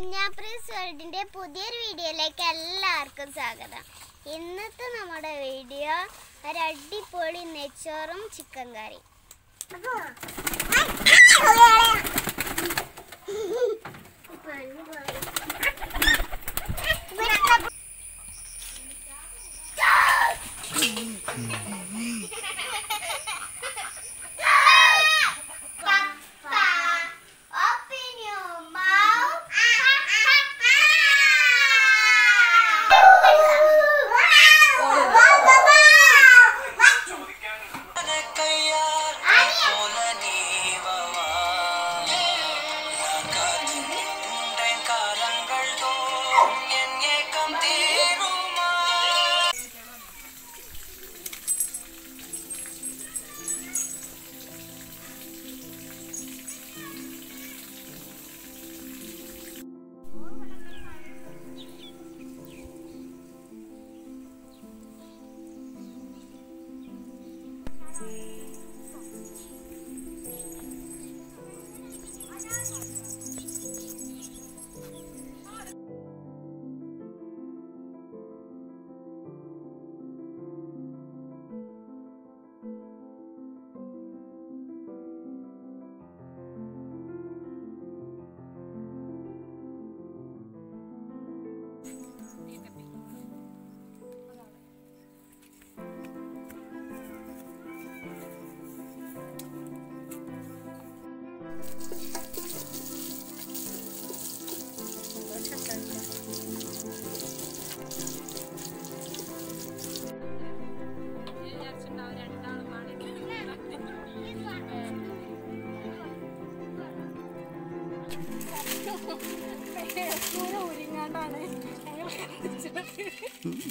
കുഞ്ഞാപ്രീസ് വേൾഡിന്റെ പുതിയൊരു വീഡിയോയിലേക്ക് എല്ലാവർക്കും സ്വാഗതം. ഇന്നത്തെ നമ്മുടെ വീഡിയോ ഒരടിപൊളി നെച്ചോറും ചിക്കൻ കറി Open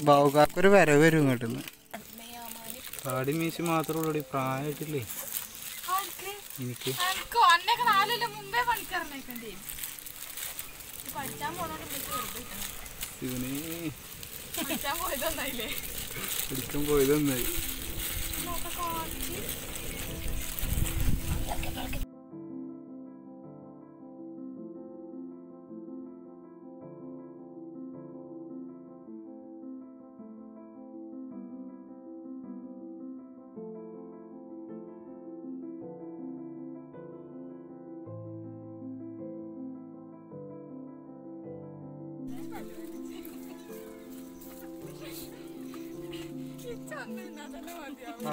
ബാവുകാക്കൊരു വരവ് വരും ഇങ്ങോട്ട് താടി മീശി മാത്രമേ ഉള്ളൂ പ്രായമായിട്ടില്ലേ. എനിക്ക്. പോയതൊന്നായില്ലേ? പഠിക്കാൻ നാലല്ല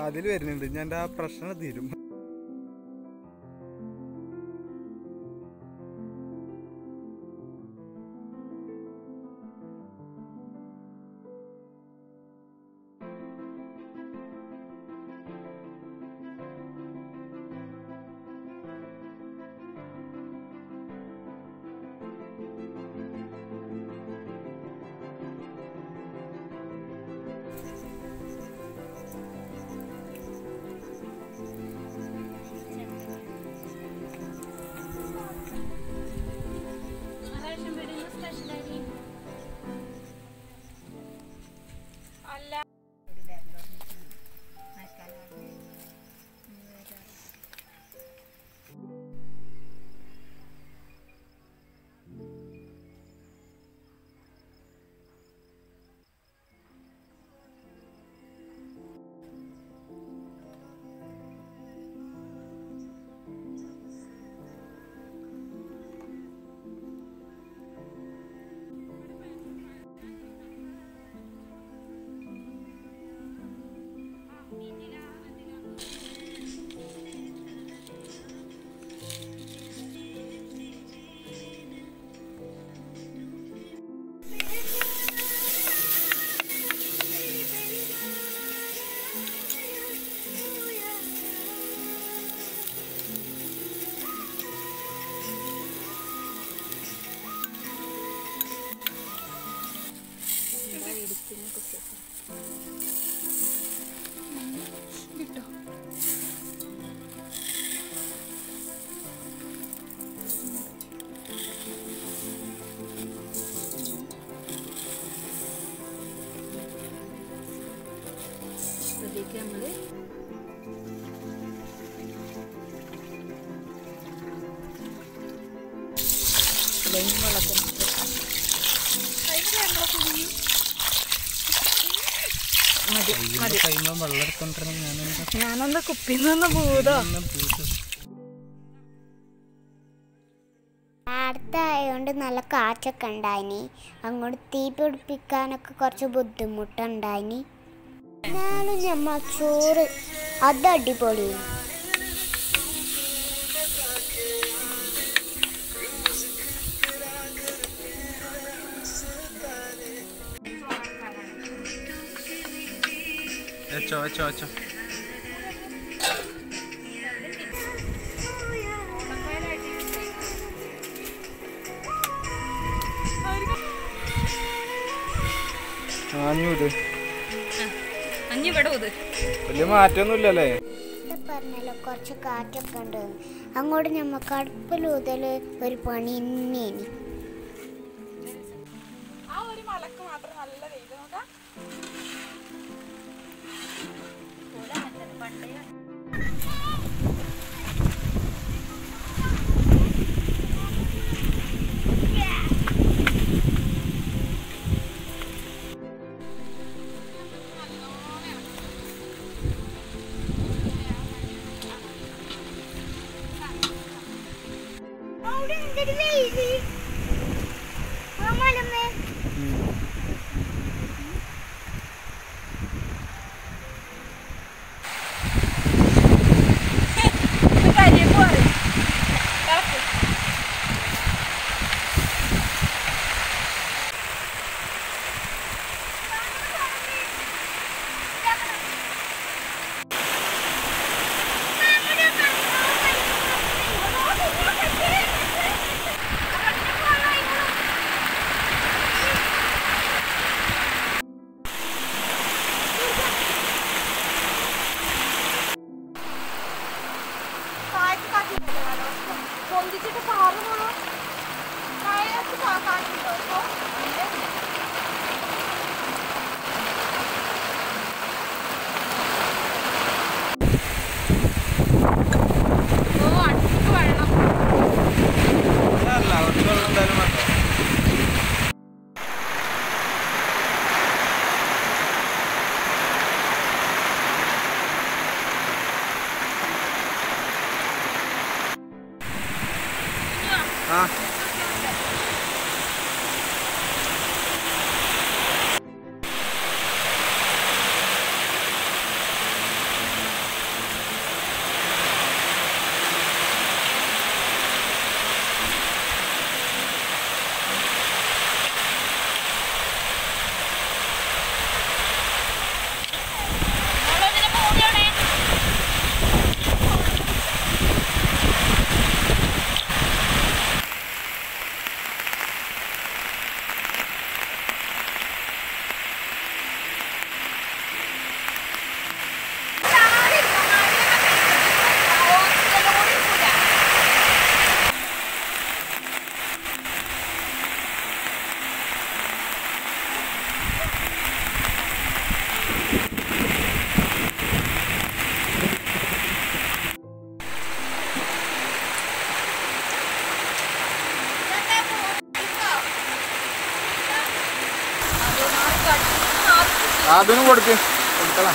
അതിൽ വരുന്നുണ്ട്. ഞാൻ ആ പ്രശ്നം തീരും. ഞാനെന്താ ഞാനൊന്ന് കുപ്പിന്ന് നിന്ന് പോതോ. പാടത്തായതുകൊണ്ട് നല്ല കാറ്റൊക്കെ ഉണ്ടായിനി. അങ്ങോട്ട് തീ പിടിപ്പിക്കാനൊക്കെ കുറച്ച് ബുദ്ധിമുട്ടുണ്ടായിനി. എന്നാലും ഞമ്മ ചോറ് അത് അടിപൊളി വെച്ചോ വെച്ചോ വെച്ചോ വലിയ മാറ്റൊന്നുമില്ലല്ലേ? പറഞ്ഞല്ലോ കുറച്ച് കാറ്റൊക്കെ ഉണ്ട്. അങ്ങോട്ട് ഞമ്മക്ക് അടുപ്പിലൂതൽ ഒരു പണി തന്നെയാണ്. പൊന്തിച്ചിട്ട് പാറു പോണോ. കായത്ത് കാണിട്ടോ അതിനും കൊടുക്ക്. കൊടുക്കളാ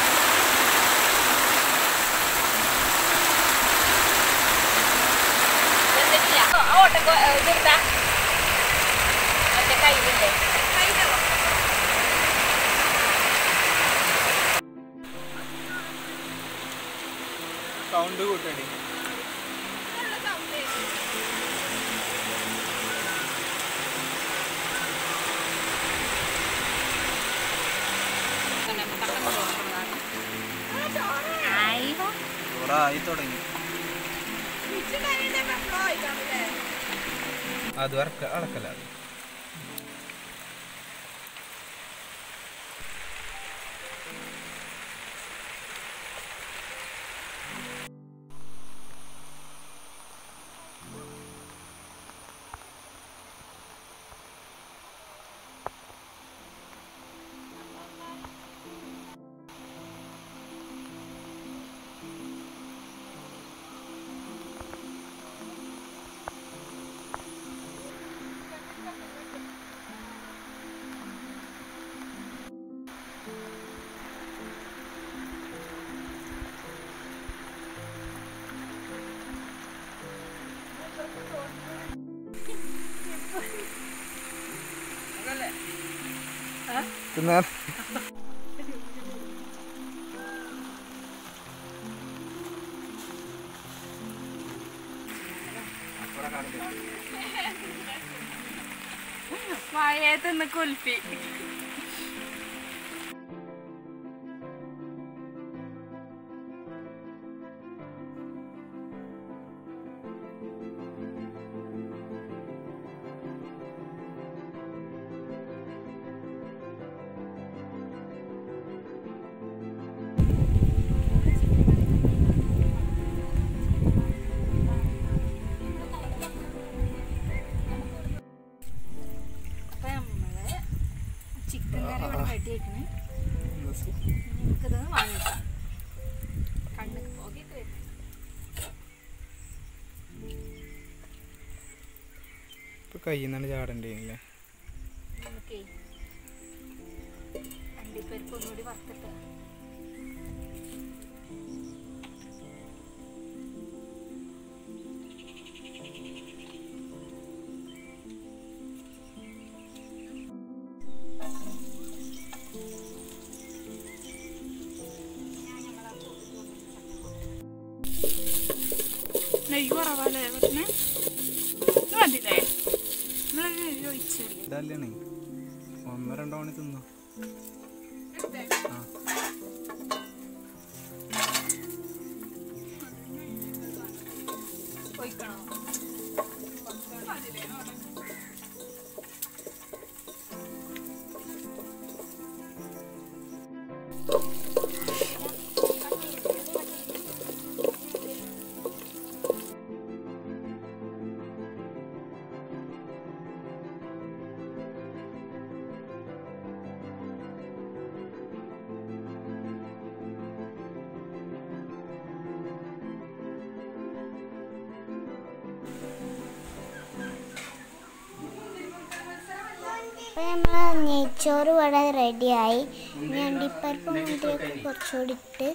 സൗണ്ട് കൂട്ടടി. ചോറായി തുടങ്ങി അത് വറക്ക Ты надо. Моя это на кульпи. കയ്യിൽ നിന്നാണ് ചാടണ്ടേ അല്ലേ നമുക്കേ അണ്ടിപ്പരിപ്പ് ഒന്നുകൂടി വറുത്തിട്ട്. നെയ്യ് പറഞ്ഞേ ഇതല്ലേ ഒന്നോ രണ്ടോ മണി തിന്നോ. അപ്പോൾ നമ്മൾ നെയ്ച്ചോറ് ഇവിടെ റെഡിയായി. ഞാൻ അണ്ടിപ്പരിപ്പ് മുന്തിരിയൊക്കെ കുറച്ചുകൂടി ഇട്ട്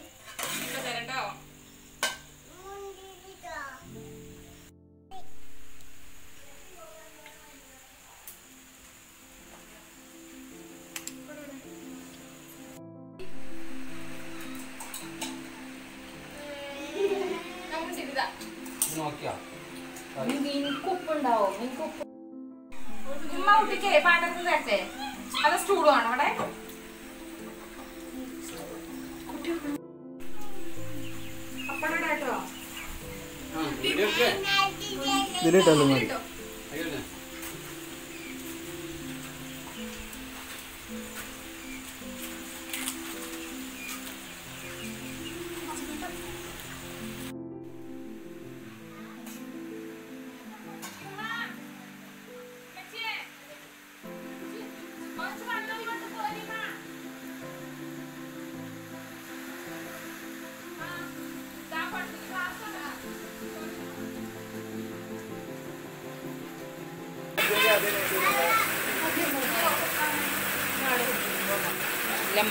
ഉമ്മ കുട്ടിക്ക് പാട്ടത്ത് തരട്ടെ? അത് സ്റ്റൂളും ആണോ അവിടെ. അപ്പടെ കേട്ടോ? ഇതിലിട്ടല്ലോ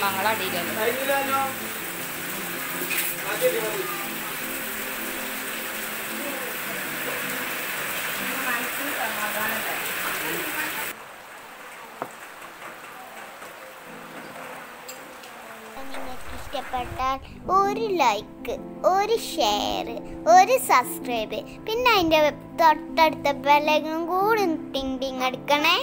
മങ്ങളടിയിലല്ലോ നിങ്ങൾക്ക് ഇഷ്ടപ്പെട്ടാൽ ഒരു ലൈക്ക് ഒരു ഷെയർ ഒരു സബ്സ്ക്രൈബ് പിന്നെ അതിന്റെ തൊട്ടടുത്ത ബെല്ലൈക്കനും കൂടി ടിങ് ടിങ് അടിക്കണേ.